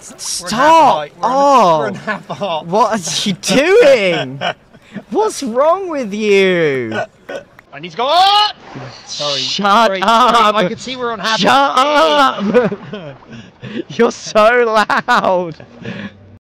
Stop! Oh! half a. What are you doing? What's wrong with you? I need to go. Oh! Sorry. Shut Sorry, up! sorry, I can see we're on half. Shut up! You're so loud.